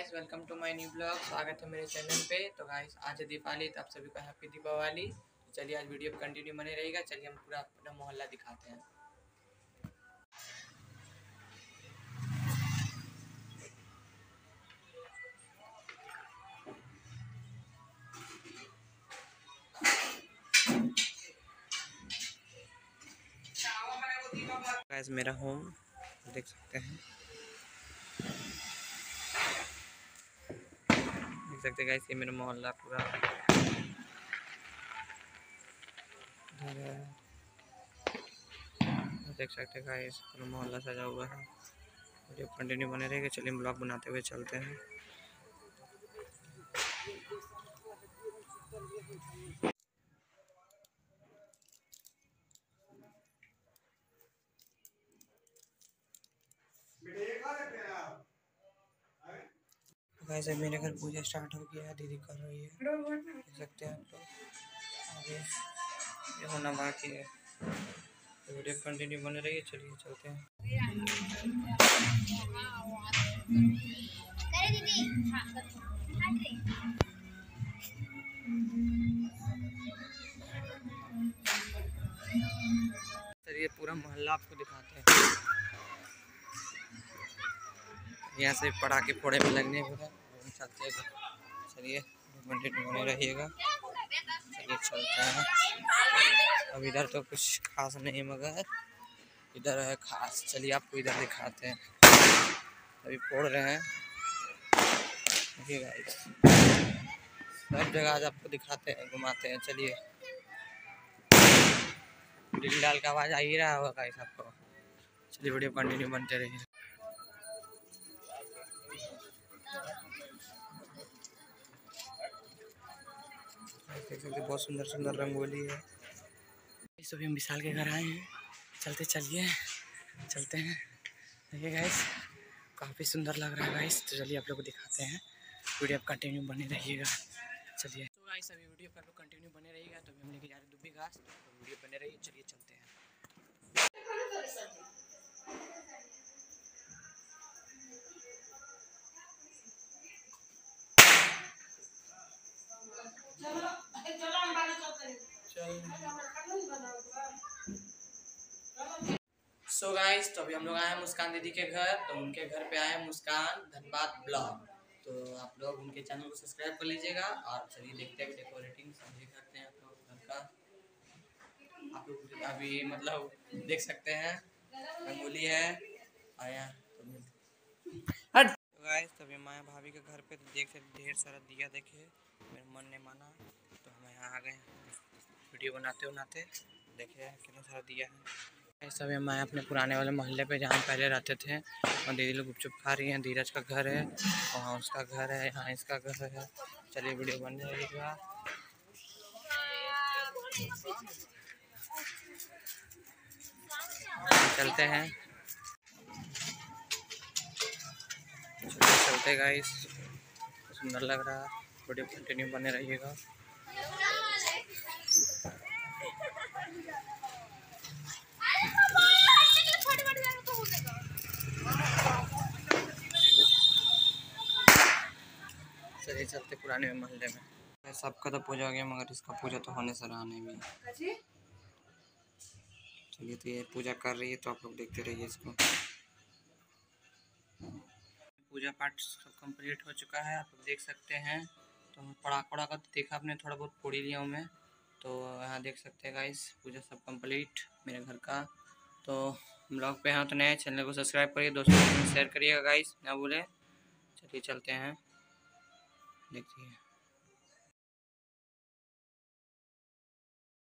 Guys welcome to my new blog स्वागत है मेरे चैनल पे। तो गाइस आज है दीपावली तो आप सभी को हैप्पी दीपावली तो चलिए आज वीडियो कंटिन्यू बने रहेगा चलिए हम पूरा अपना मोहल्ला दिखाते हैं। गाइस मेरा होम देख सकते हैं। देख सकते हैं ये मेरा मोहल्ला पूरा। देख सकते हैं पूरा मोहल्ला सजा हुआ है। वीडियो कंटिन्यू बने रहेगा चलिए ब्लॉग बनाते हुए चलते हैं। गाइस अब मेरे घर पूजा स्टार्ट हो गया है, दीदी कर रही है। देख सकते हैं आप लोग। आगे ये होना बाकी है। तो वीडियो कंटिन्यू बने रहिए चलिए चलते हैं। चलिए पूरा मोहल्ला आपको दिखाते हैं। यहाँ से पटाखे फोड़े में लगने होगा चलिए बने रहिएगा। चलिए, चलते हैं। अब इधर तो कुछ खास नहीं, मगर इधर है खास। चलिए, आपको इधर दिखाते हैं। अभी फोड़ रहे हैं। सब जगह आज आपको दिखाते हैं, घुमाते हैं। चलिए। दिल डाल का आवाज़ आ ही रहा होगा गाइस आपको। चलिए वीडियो कंटिन्यू बनते रहिए। देख सकते बहुत सुंदर सुंदर रंगोली है। इस हम विशाल के घर आए हैं। चलते चलिए, चलते हैं। देखिए गाइस काफ़ी सुंदर लग रहा है गाइस तो चलिए आप लोग को दिखाते हैं। वीडियो आप कंटिन्यू बने रहिएगा। चलिए। तो गाइस अभी वीडियो पर कंटिन्यू बने रहिएगा। तो हम लेके जा रहे हैं दुबी घास तो वीडियो बने रहिए, चलिए चलते हैं। सो गाइस तो अभी हम लोग आए मुस्कान दीदी के घर तो उनके घर पे आए मुस्कान धनबाद ब्लॉग। तो आप लोग उनके चैनल को सब्सक्राइब कर लीजिएगा और चलिए देखते हैं डेकोरेटिंग सब करते हैं आप लोग घर का। आप लोग अभी मतलब देख सकते हैं, रंगोली है आया तो गाइस तभी माया भाभी के घर पे तो देख सकते ढेर सारा दिया देखे, मेरे मन ने माना तो हम यहाँ आ गए वीडियो बनाते बनाते देखे कितना सारा दिया है। ऐसा भी मैं अपने पुराने वाले मोहल्ले पे जहाँ पहले रहते थे और दीदी लोग गुपचुप खा रही हैं। धीरज का घर है, वहाँ उसका घर है, यहाँ इसका घर है। चलिए वीडियो बन जाएगा चलते हैं। चलते गाइस सुंदर लग रहा है। वीडियो कंटिन्यू बने रहिएगा। चलते पुराने मोहल्ले में। सबका तो पूजा हो गया मगर इसका पूजा तो होने से रहा नहीं। भी चलिए तो ये पूजा कर रही है तो आप लोग देखते रहिए इसको। पूजा पाठ सब कंप्लीट हो चुका है आप लोग देख सकते हैं। तो पड़ाक पड़ा का तो देखा आपने थोड़ा बहुत फोड़ी लिया हूँ मैं। तो यहाँ देख सकते हैं गाइस पूजा सब कंप्लीट मेरे घर का। तो ब्लॉग पे हैं तो नए चैनल को सब्सक्राइब करिए दोस्तों शेयर करिएगा गाइस ना भूलें। चलिए चलते हैं। देखिए